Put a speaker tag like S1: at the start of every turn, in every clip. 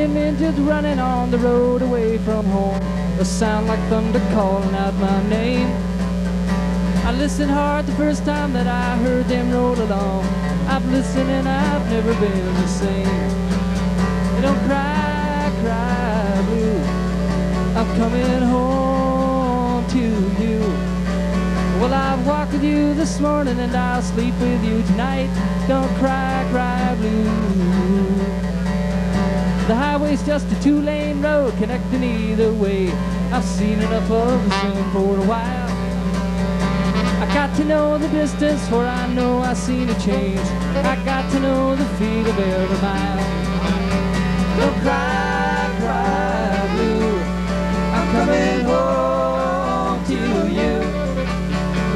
S1: them engines running on the road away from home. A sound like thunder calling out my name. I listened hard the first time that I heard them roll along. I've listened and I've never been the same. They don't cry, cry blue. I'm coming home to you. Well, I've walked with you this morning and I'll sleep with you tonight. Don't cry, cry blue. The highway's just a two-lane road connecting either way. I've seen enough of the sun for a while. I got to know the distance for I know I've seen a change. I got to know the feel of every mile. Don't cry, cry blue. I'm coming home to you.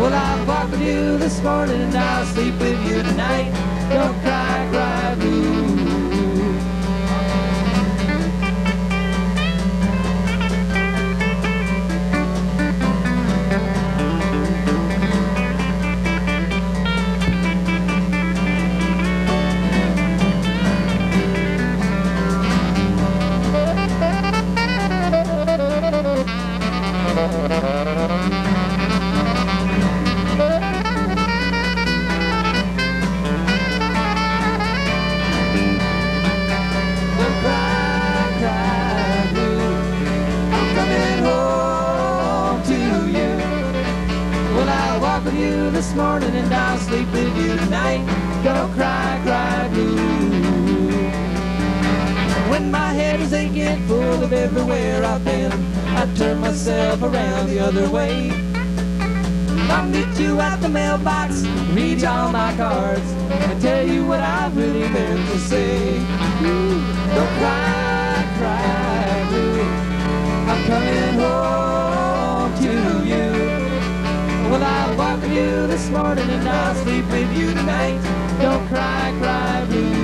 S1: Well, I walked with you this morning and I'll sleep with you tonight. Don't cry, cry blue. Morning and I'll sleep with you tonight. Don't cry, cry blue. When my head is aching full of everywhere I've been, I turn myself around the other way. I'll meet you at the mailbox, read all my cards, and tell you what I really meant to say. Don't cry, cry blue. I'm coming home. Well, I'll walk with you this morning and I'll sleep with you tonight. Don't cry, cry blue.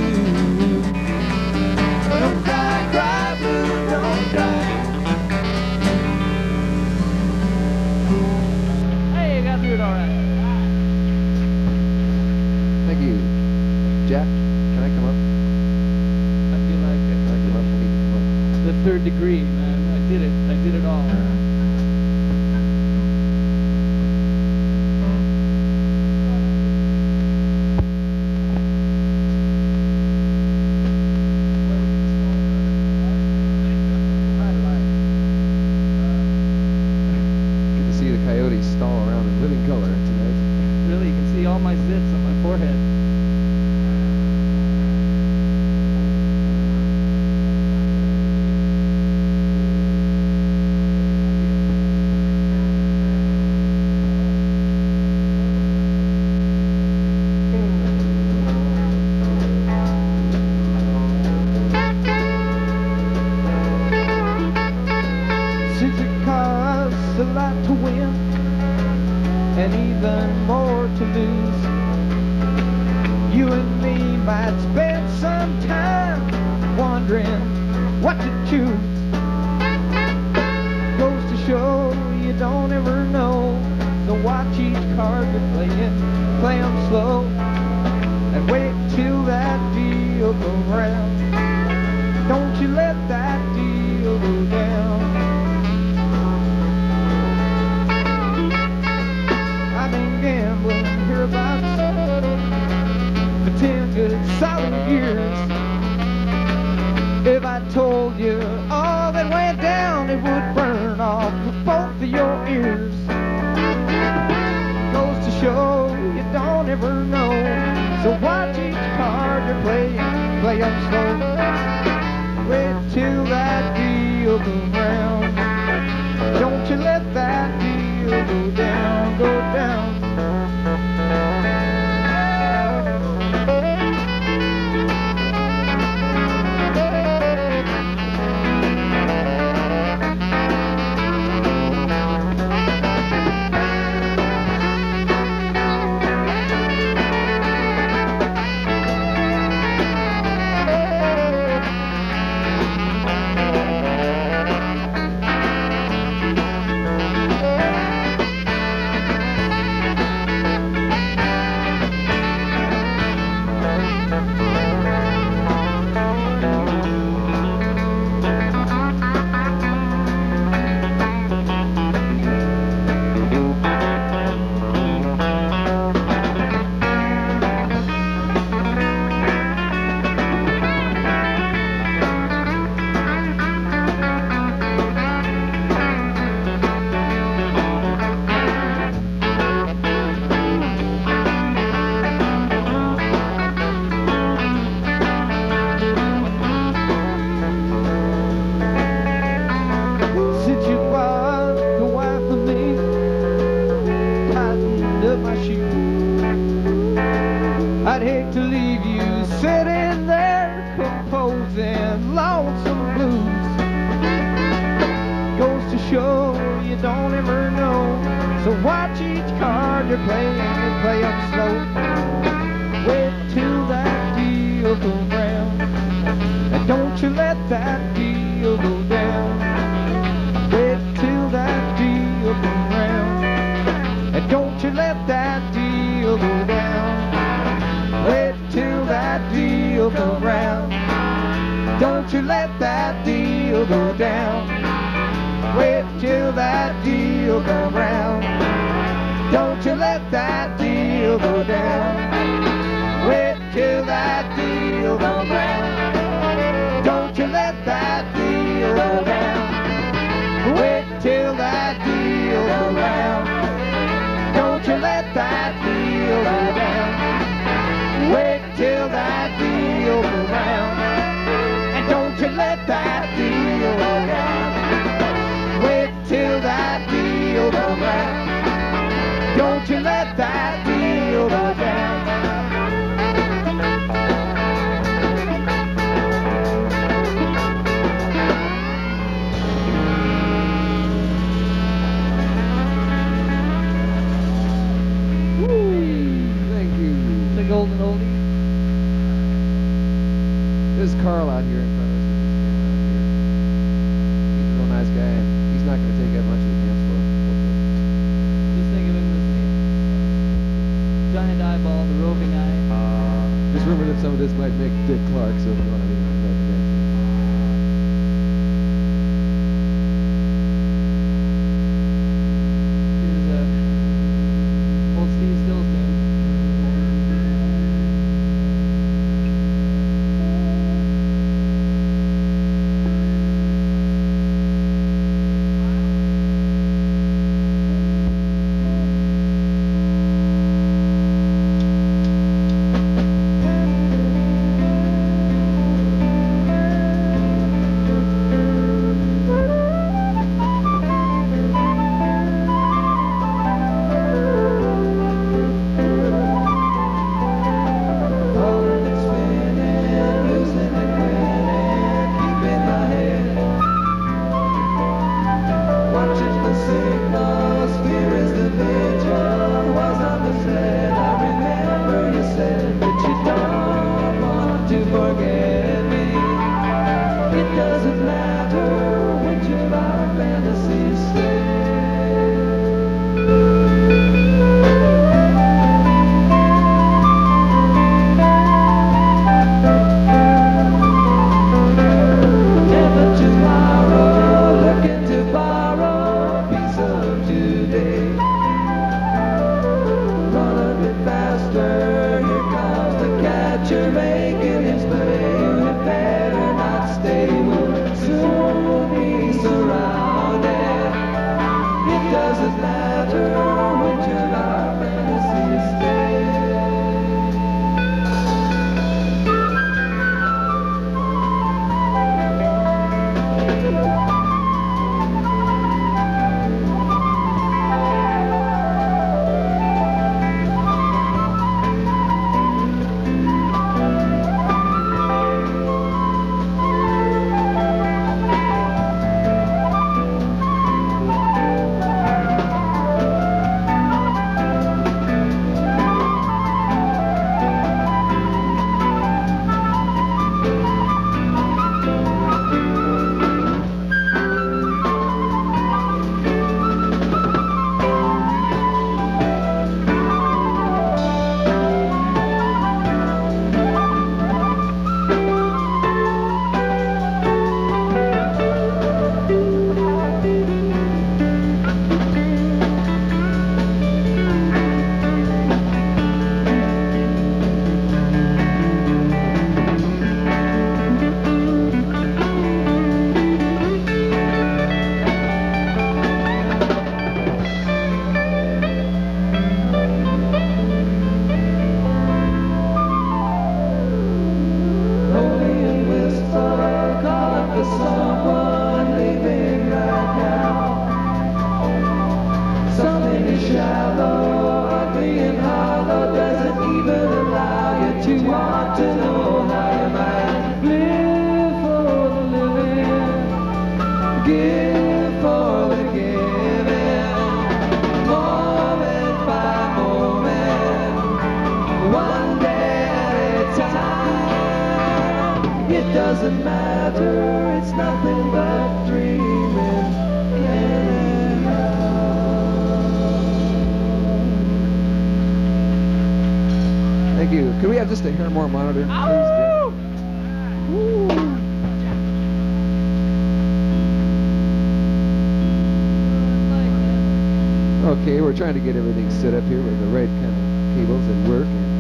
S2: trying to get everything set up here with the right kind of cables that work. And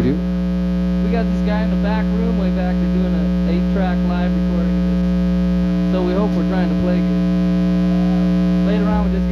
S2: we do.
S1: We got this guy in the back room way back to doing an eight-track live recording this, so we hope we're trying to play good. Uh, later on
S3: with this.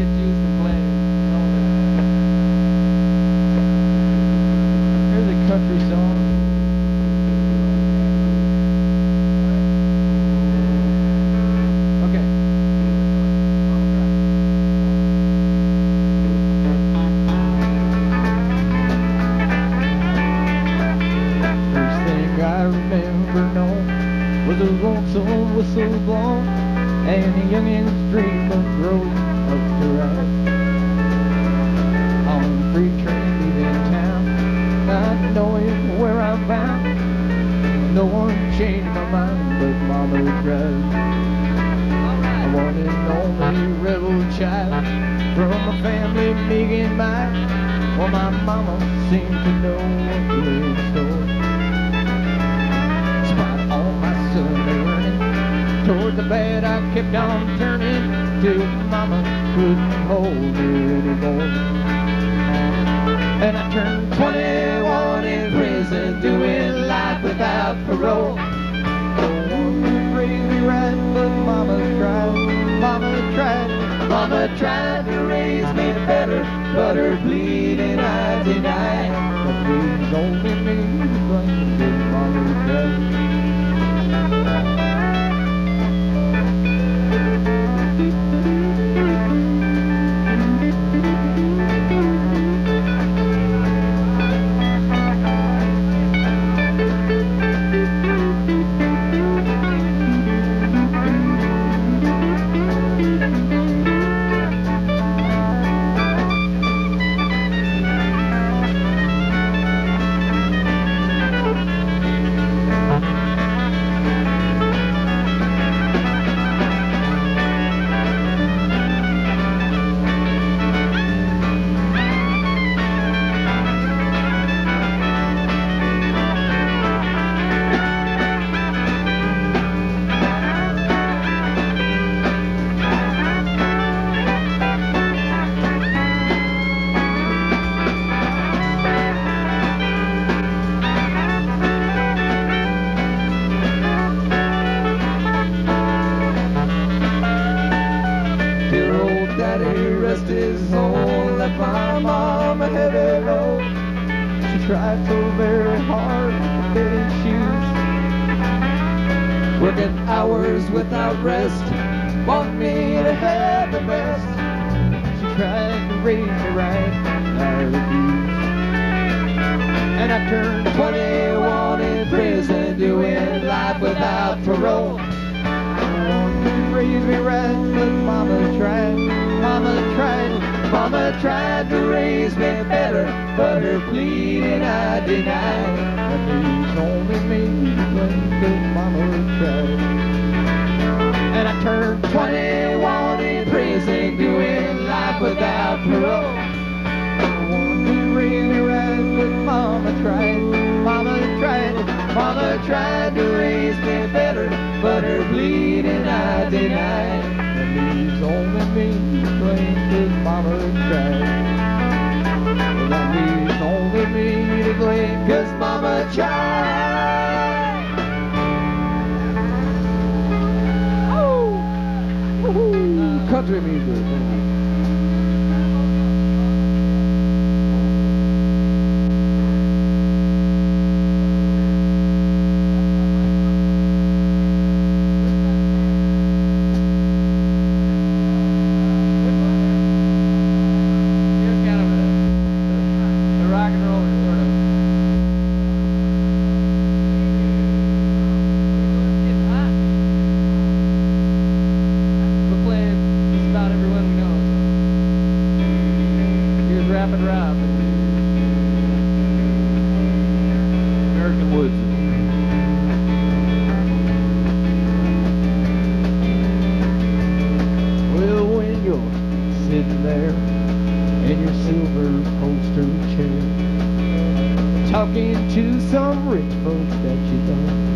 S3: talking to some rich folks that you don't.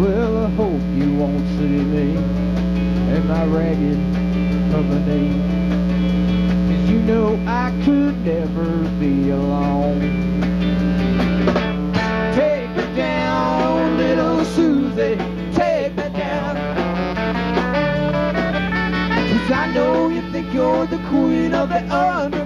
S3: Well, I hope you won't see me and my ragged company. Cause you know I could never be alone. Take her down, little Susie, take her down. Cause I know you think you're the queen of the under.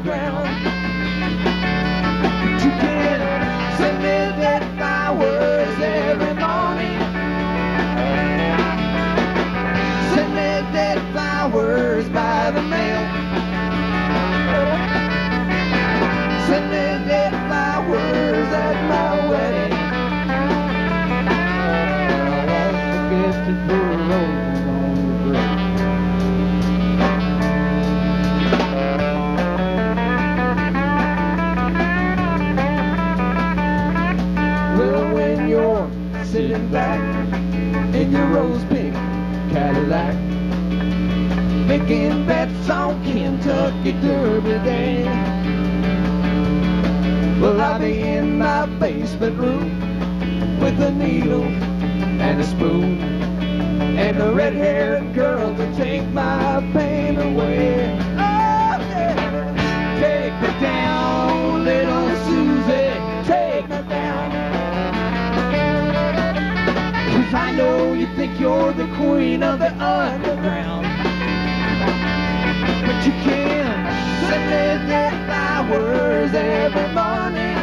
S3: Will derby day. Well, I'll be in my basement room with a needle and a spoon and a red-haired girl to take my pain away. Oh, yeah. Take me down, little Susie, take me down. I know you think you're the queen of the underground. flowers every morning.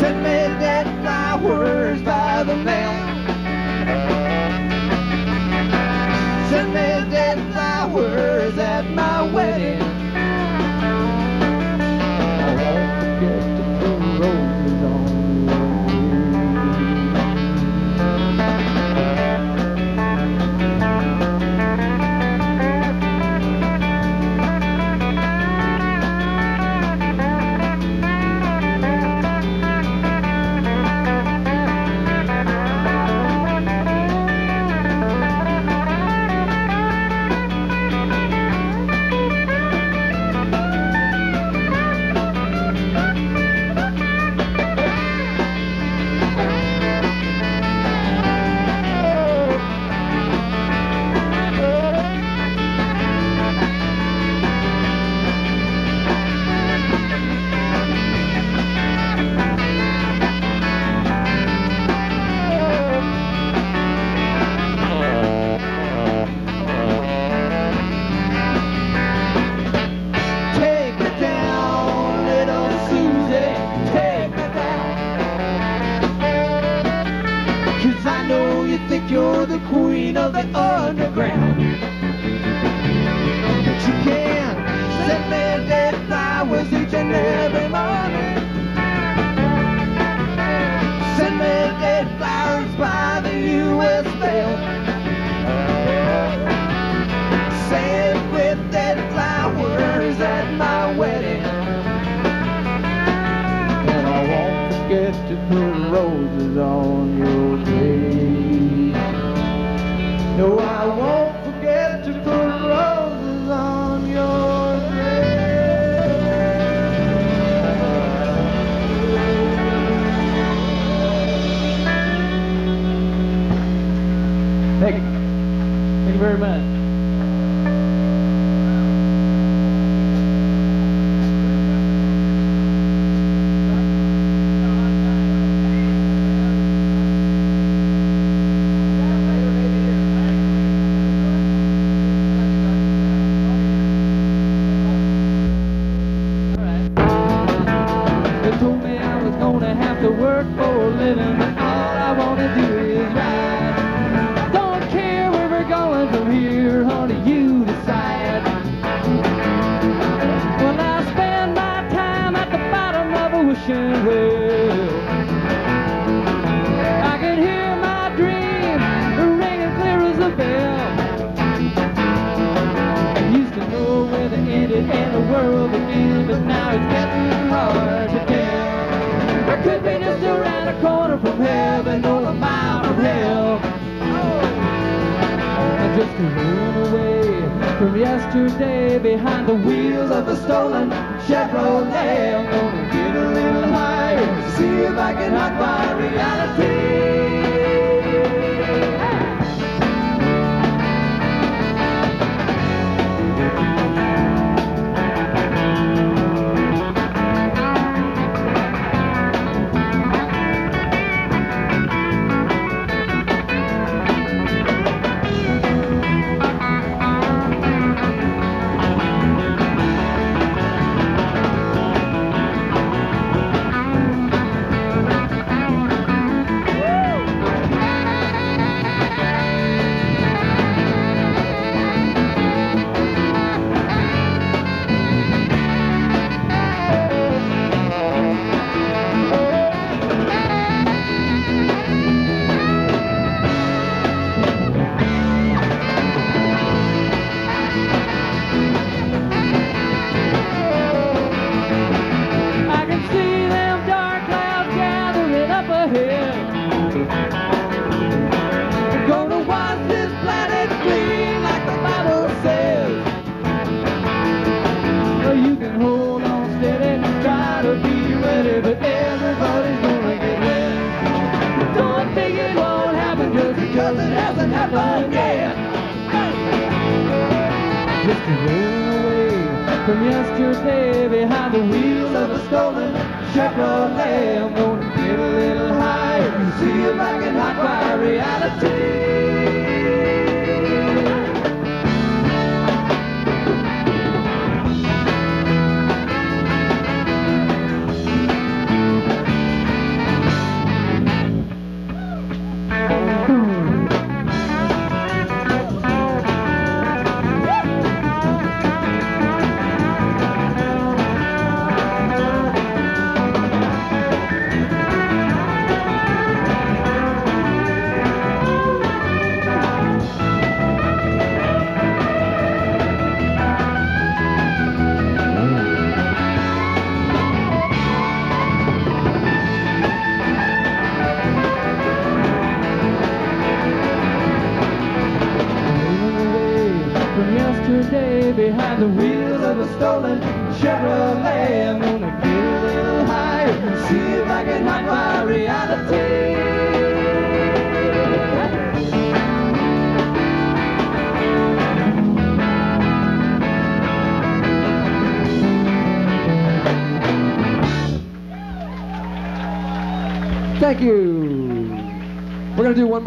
S3: Send me dead flowers by the mail. Send me dead flowers. can
S1: away
S3: from yesterday behind the wheels of a stolen Chevrolet. I'm gonna get a little higher, see if I can hide my reality.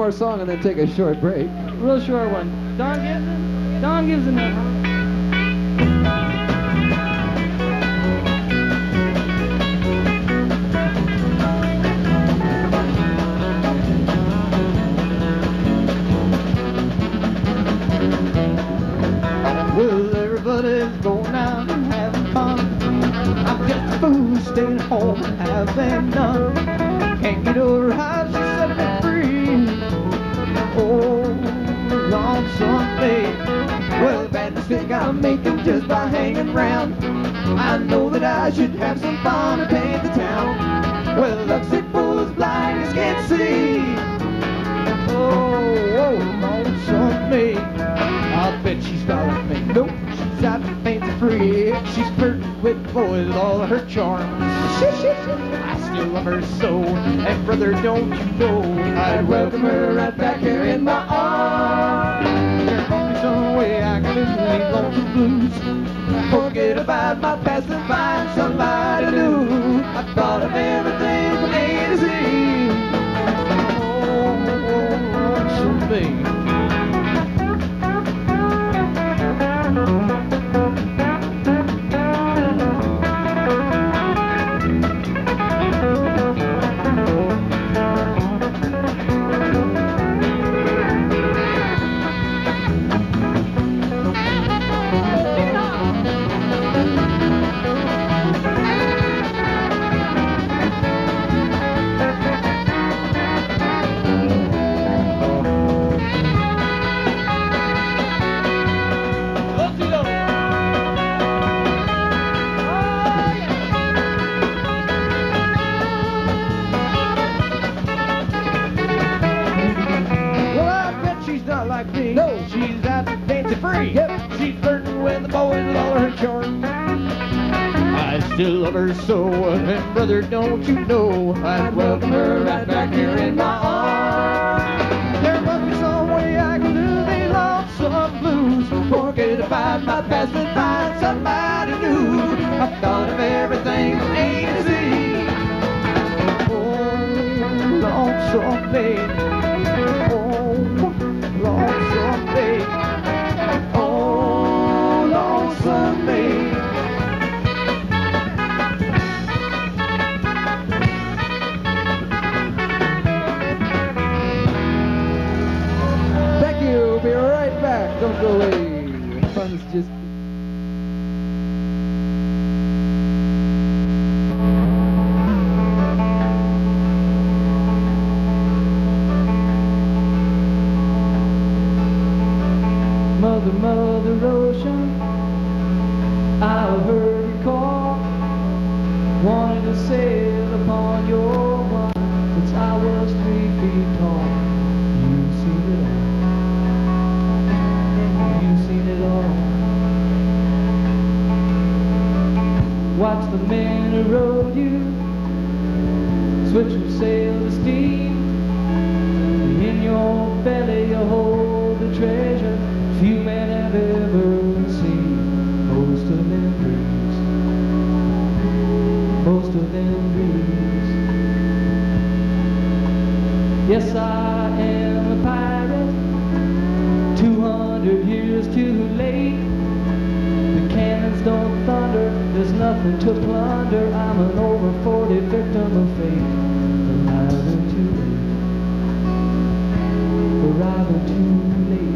S4: more song and then take a short break.
S3: Real short one. Don Gibson. Don Gibson.
S1: her charm. I still love her so, and brother, don't you know, I'd welcome her right back here in my arms. There must be some way I can eliminate lonesome blues. Forget about my past and by.
S3: Still love her so. And brother, don't you know I'd welcome her right back here in my arms. There must be some way I can do these lonesome blues. Forget about my past and find somebody new. I've thought of everything from A to Z. Oh, lonesome babe. Back.
S1: The who rode you switch from sail to steam. In your belly you hold the treasure few men have ever seen. Most of them dreams, most of them dreams. Yes, I nothing to plunder. I'm an over 40 victim of fate. Arriving too late, arriving too late.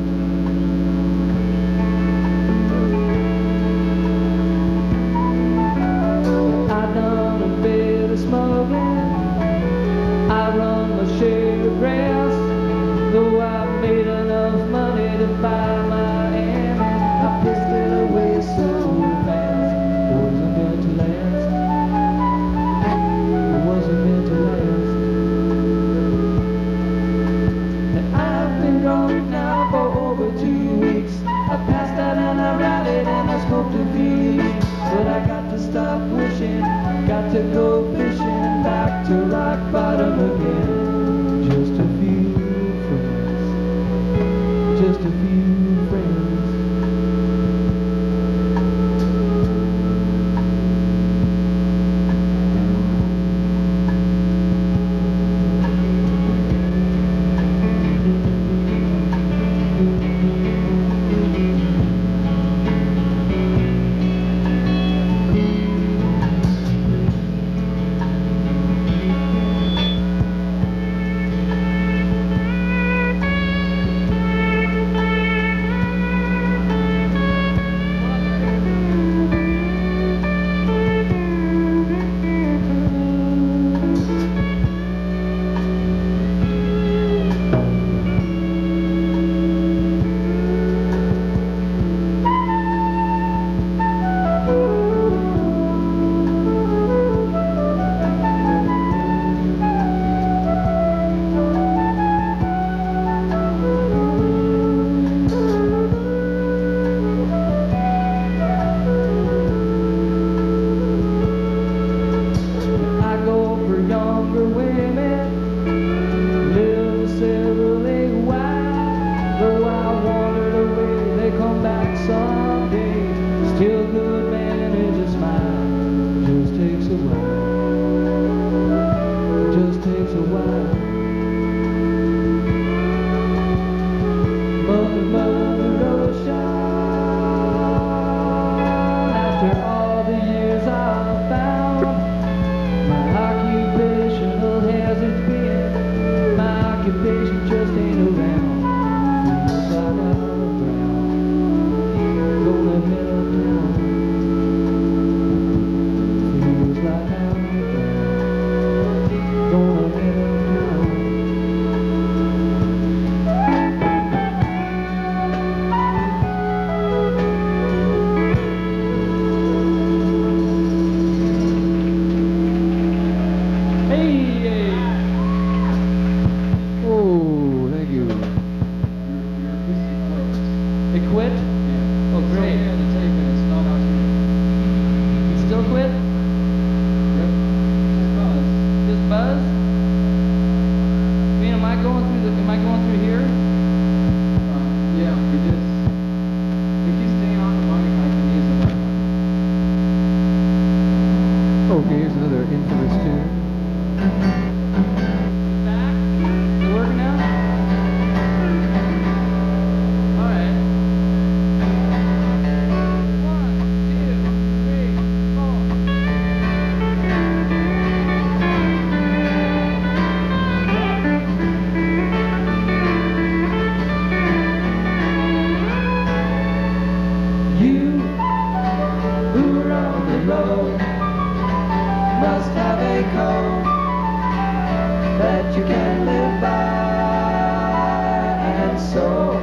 S3: soul.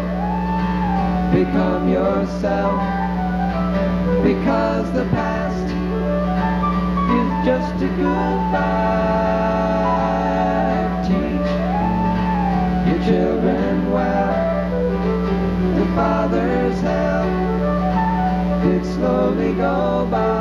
S3: Become yourself, because the past is just a goodbye. Teach your children well, the father's help could slowly go by.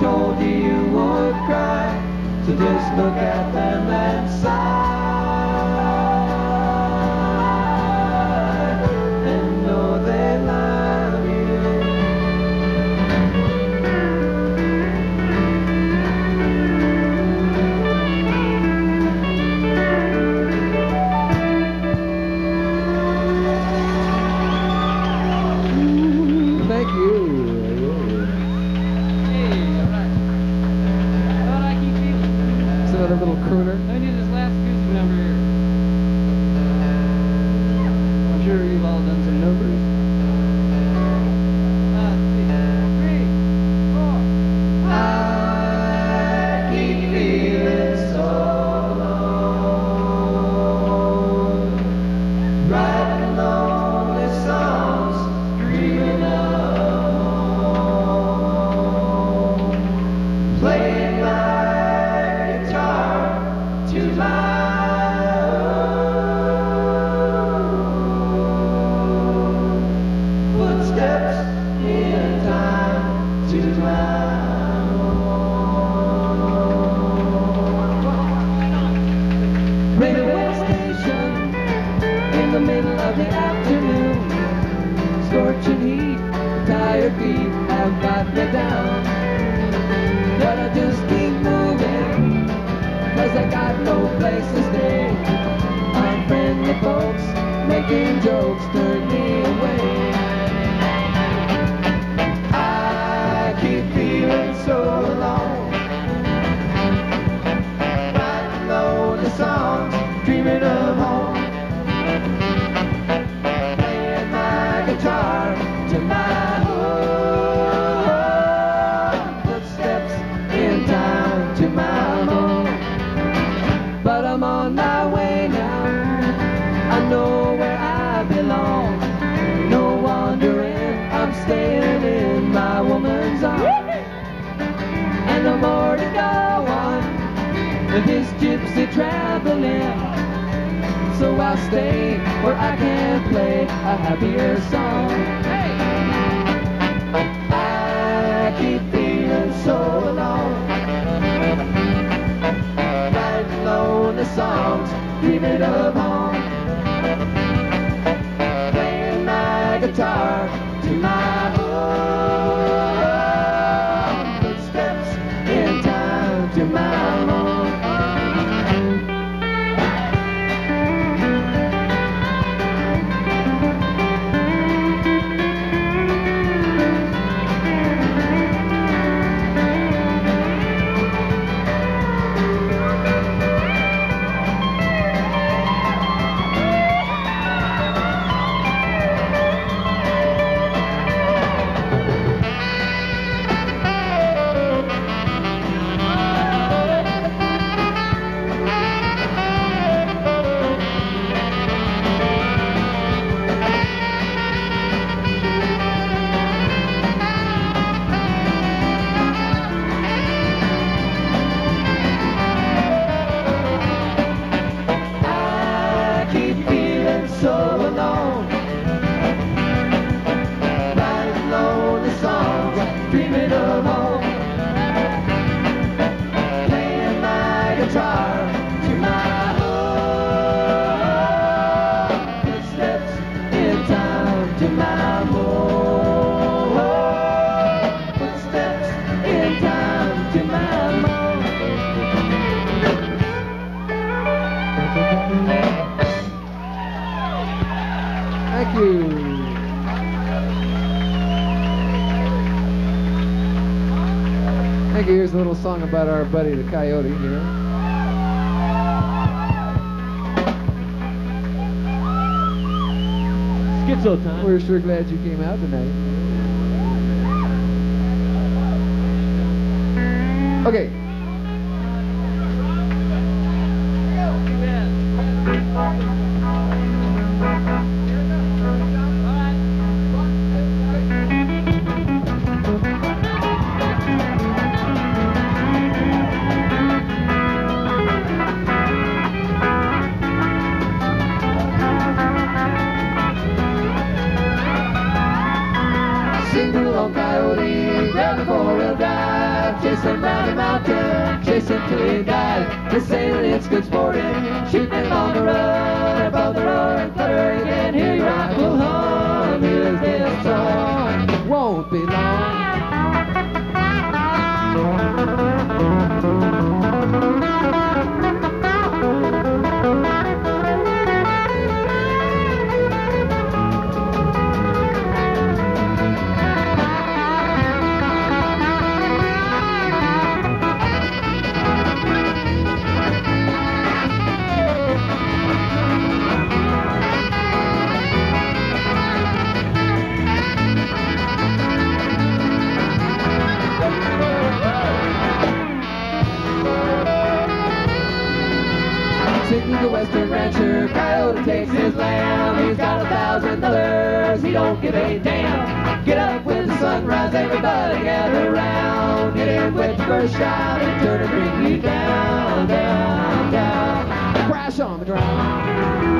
S3: told you you would cry. So just look at them and sigh. guitar tonight. Song
S4: about our buddy the coyote, you know.
S5: Schizo time.
S4: We're sure glad you came out tonight. Okay.
S3: Coyote, grab the four-wheel drive, chase him round the mountain, chase him till. They say that it's good sporting, shoot them on the run, above the roaring thunder, you can hear your rifle hum. Here's this song, Western rancher, coyote takes his lamb. He's got a thousand dollars, he don't give a damn. Get up with the sunrise, everybody gather round. Get in with the first shot and turn and bring you down, down, down. Crash on the ground.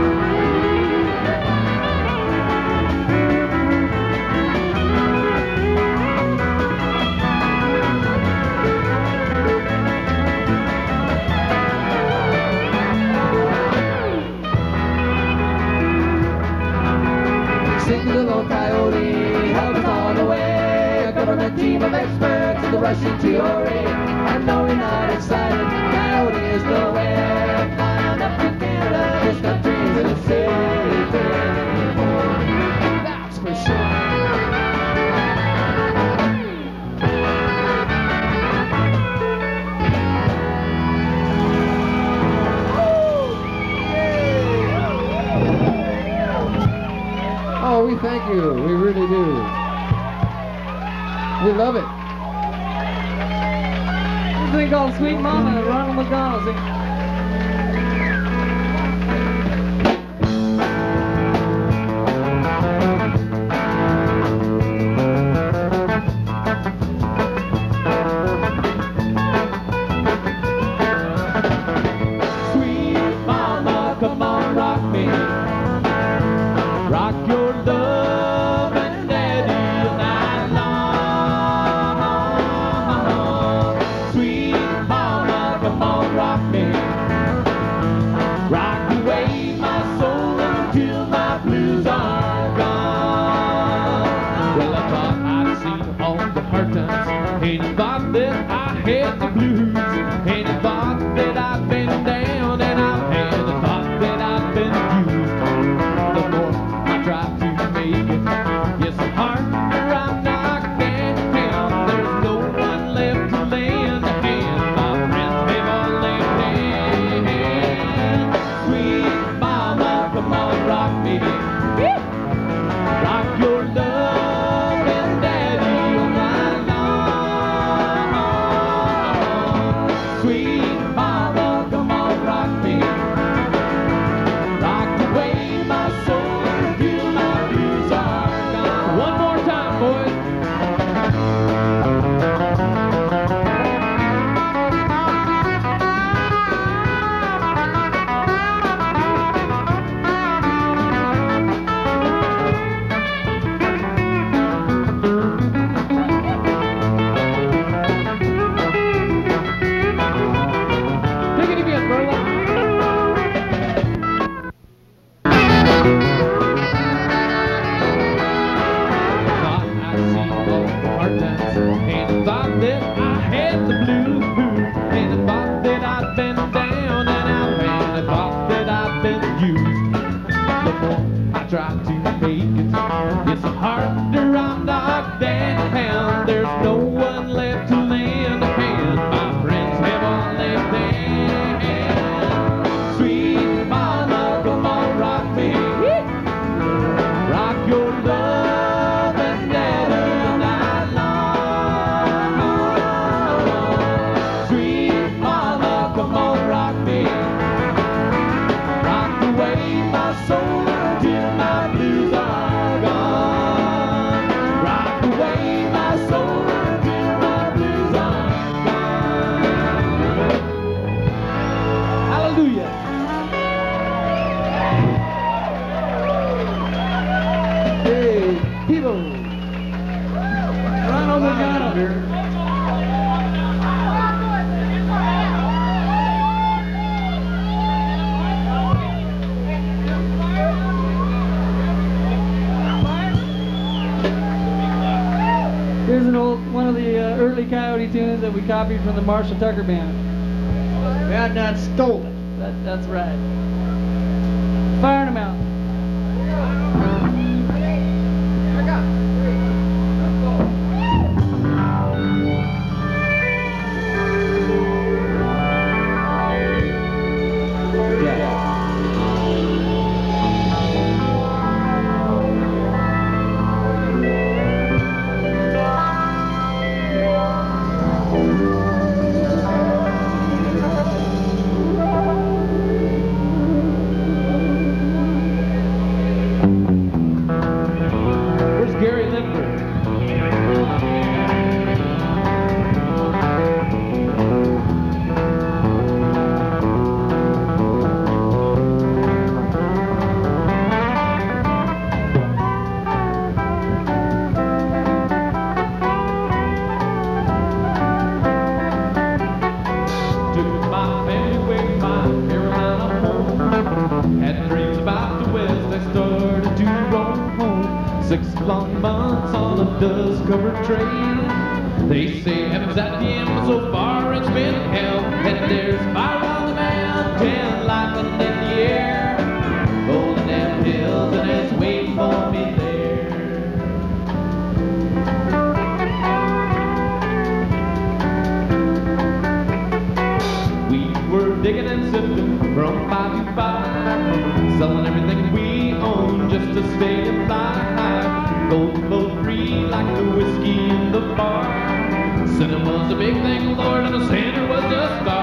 S3: Team of experts in the rushing to your aid. I know you're not excited, coyote is nowhere. Flying up to Canada, this country's a safe That's for sure.
S4: Oh, we thank you. We really do. We love it.
S5: This thing called Sweet Mama, Ronald McDonald.
S1: Tunes that we copied from the Marshall Tucker Band.
S3: Yeah, not stole it.
S1: That, that's right.
S5: From five five, selling everything we own just to stay alive. Gold boat free like the whiskey in the bar. Was a big thing, Lord, and a sinner was a star.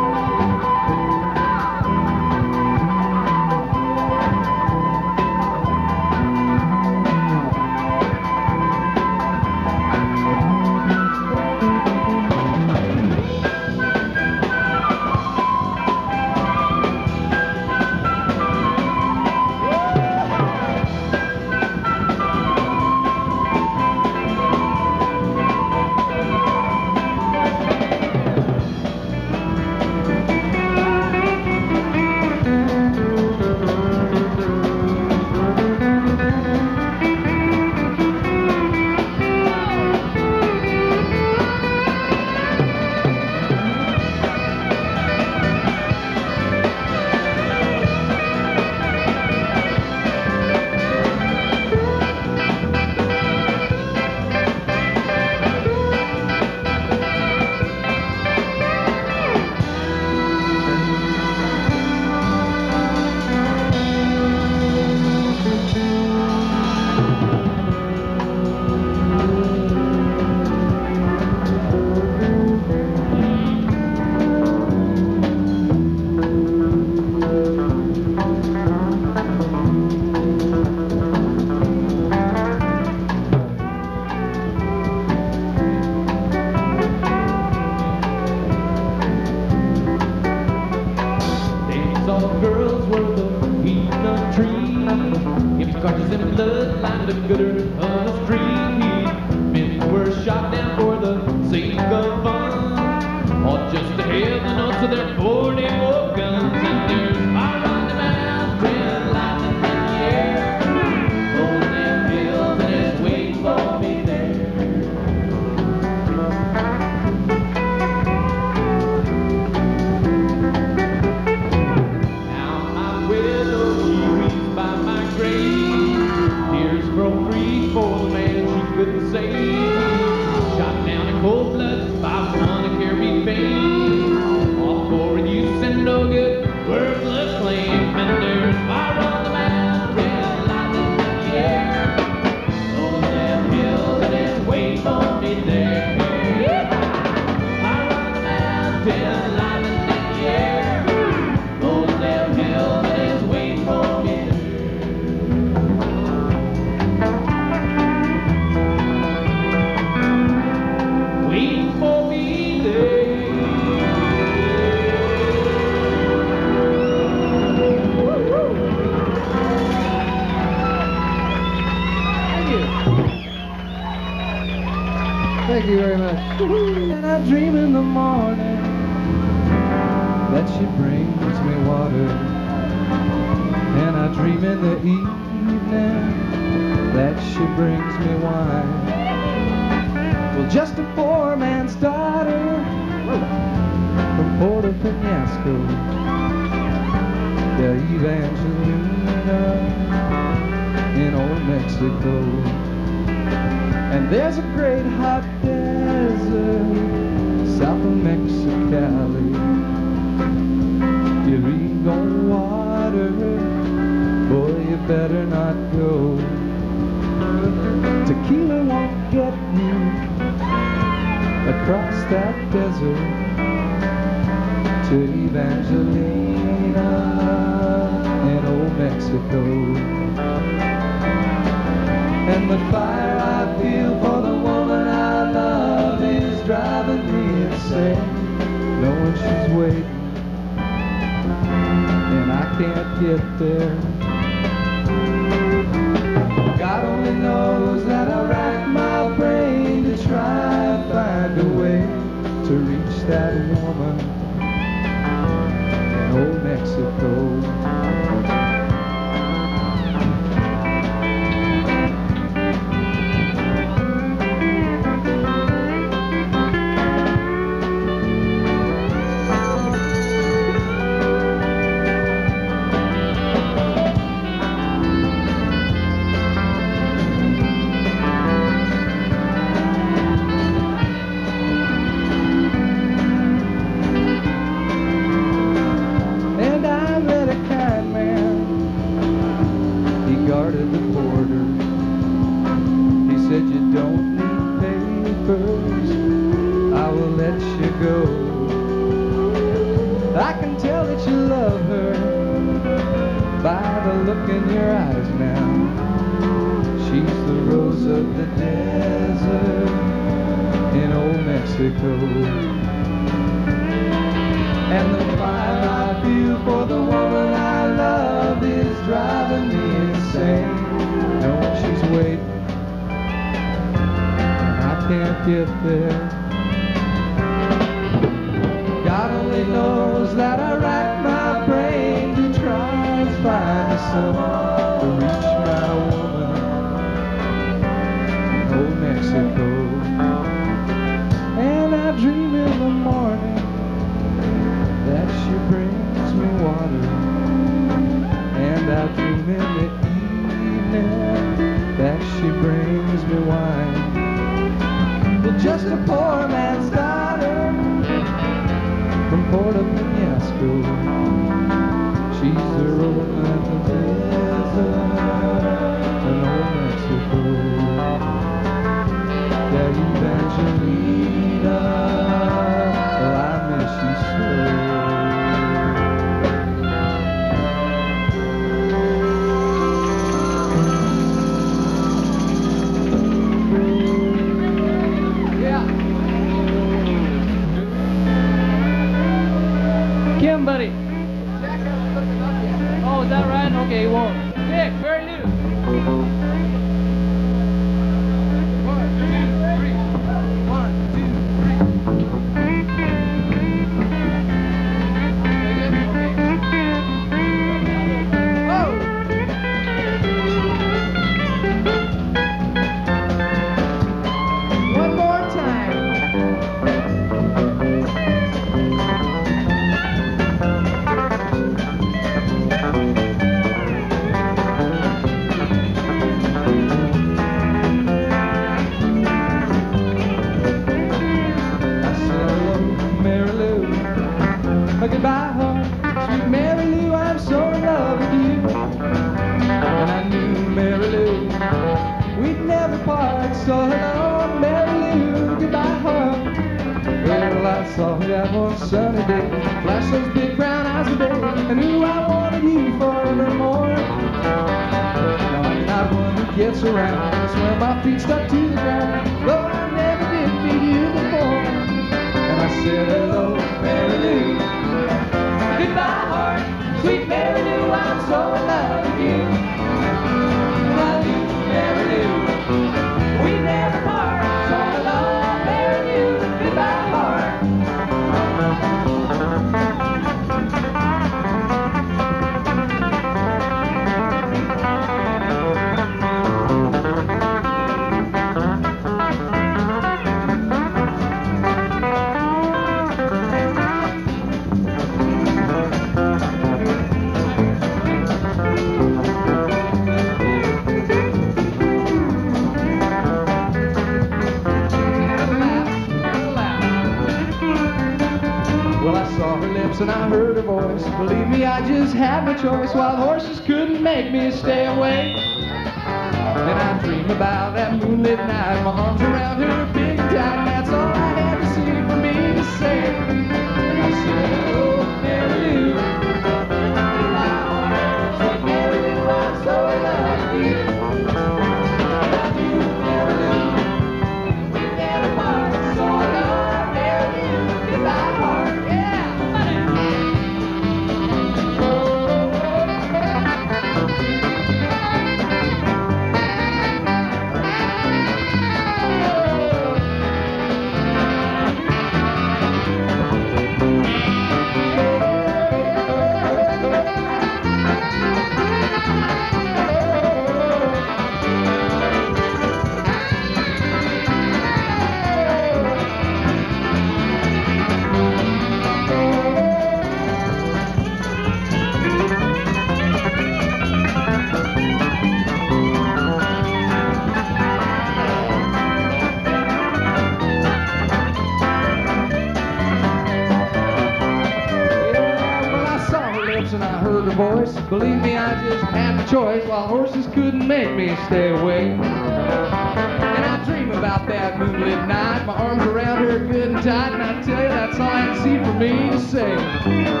S5: Just couldn't
S3: make me stay awake. And I dream about that moonlit night, my arms around her good and tight, and I tell you that's all I can see for me to say.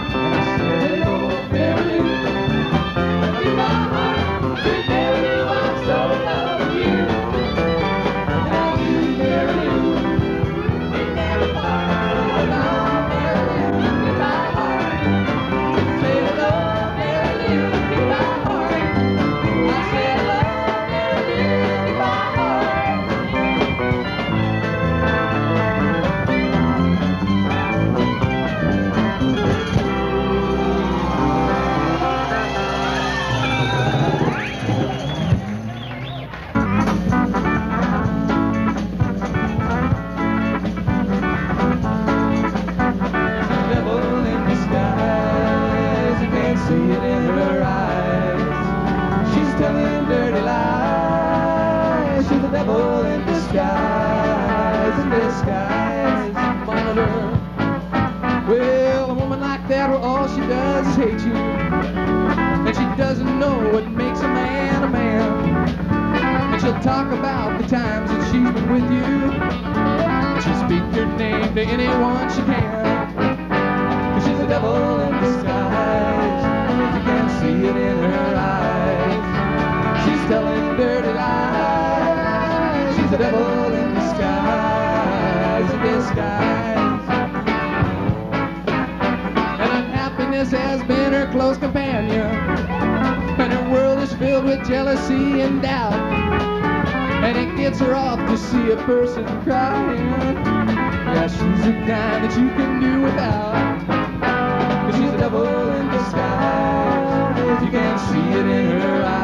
S3: skies. And unhappiness has been her close companion. And her world is filled with jealousy and doubt. And it gets her off to see a person crying. Yeah, she's a kind that you can do without. She's a devil in disguise. You can see it in her eyes.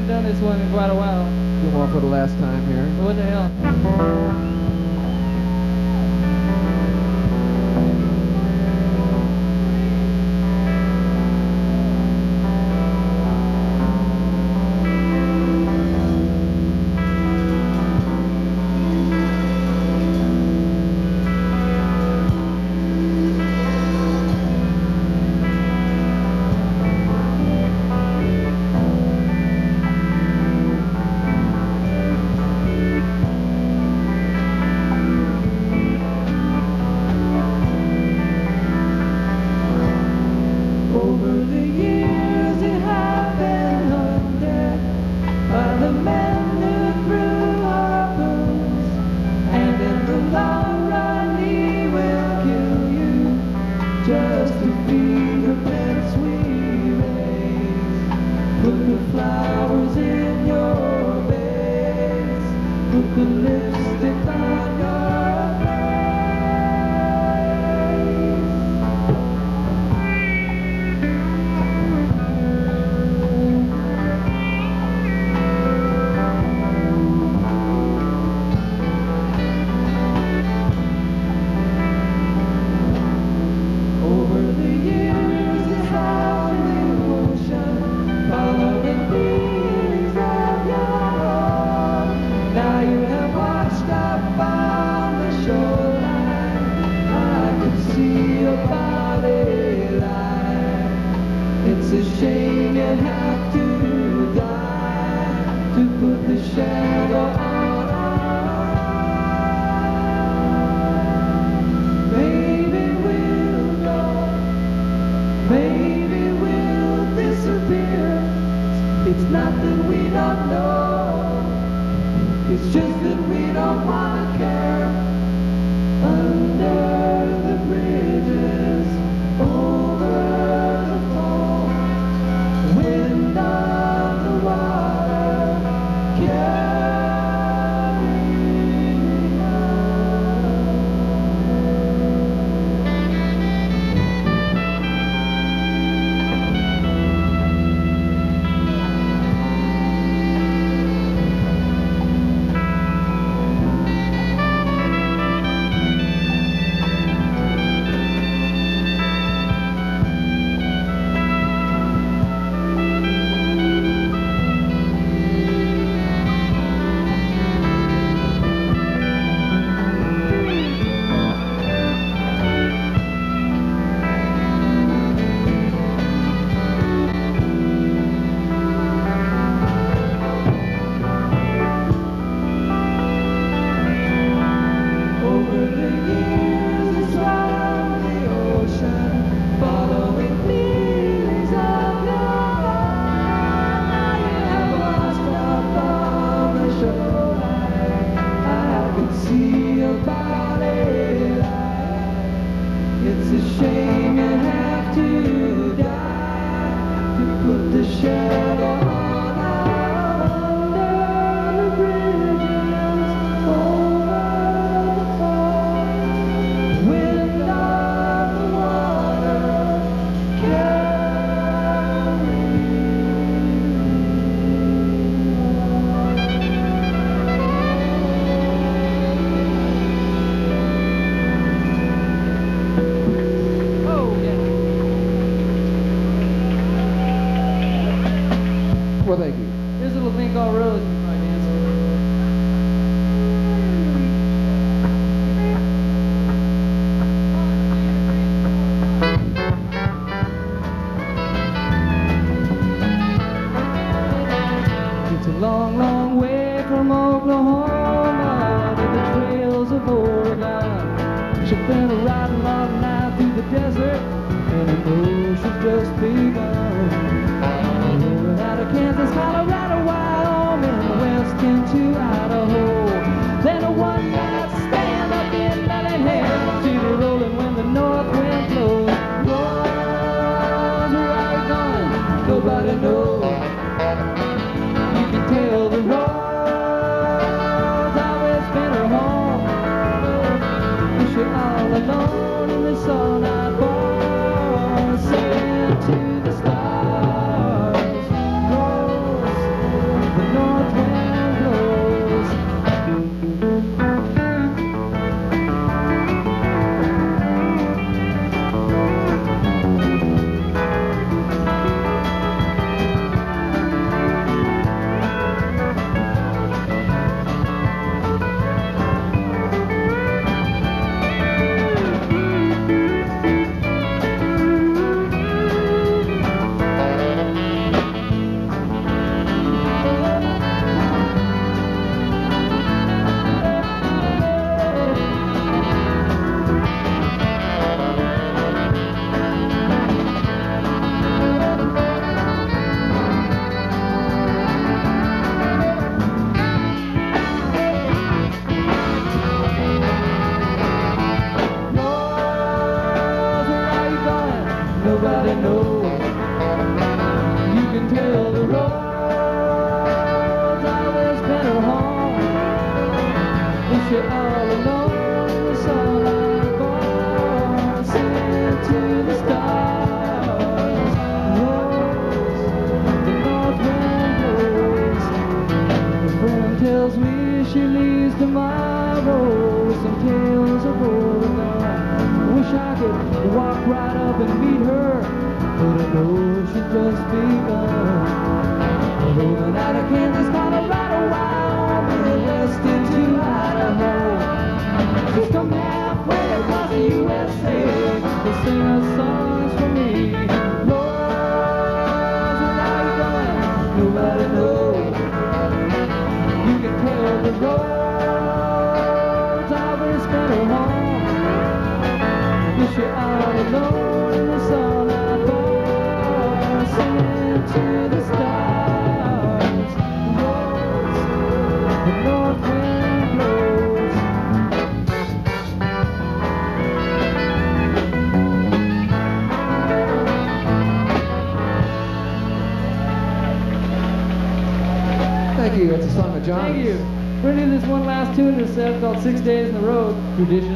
S1: haven't done this one in quite a while.
S2: Come on for the last time here.
S1: What the hell? Six Days in the Road. Tradition.